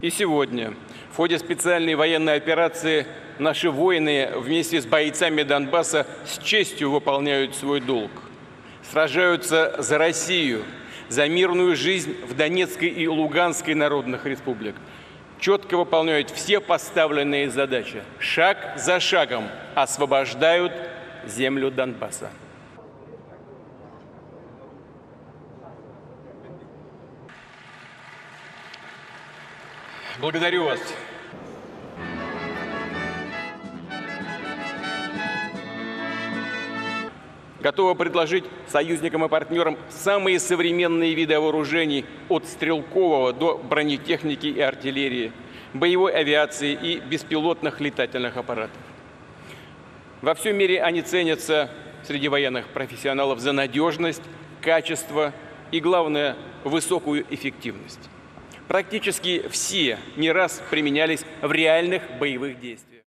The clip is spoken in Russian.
И сегодня в ходе специальной военной операции наши воины вместе с бойцами Донбасса с честью выполняют свой долг. Сражаются за Россию, за мирную жизнь в Донецкой и Луганской народных республик. Четко выполняют все поставленные задачи. Шаг за шагом освобождают землю Донбасса. Благодарю вас. Готова предложить союзникам и партнерам самые современные виды вооружений от стрелкового до бронетехники и артиллерии, боевой авиации и беспилотных летательных аппаратов. Во всем мире они ценятся среди военных профессионалов за надежность, качество и, главное, высокую эффективность. Практически все не раз применялись в реальных боевых действиях.